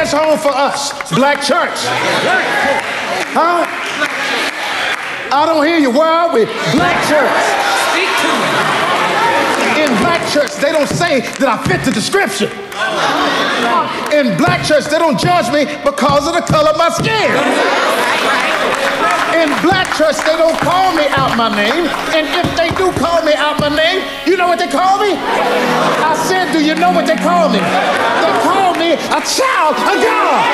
Where's home for us? Black church. Huh? I don't hear you. Where are we? Black church. Speak to me. In black church, they don't say that I fit the description. In black church, they don't judge me because of the color of my skin. In black church, they don't call me out my name. And if they do call me out my name, you know what they call me? I said, do you know what they call me? They call me a child of God.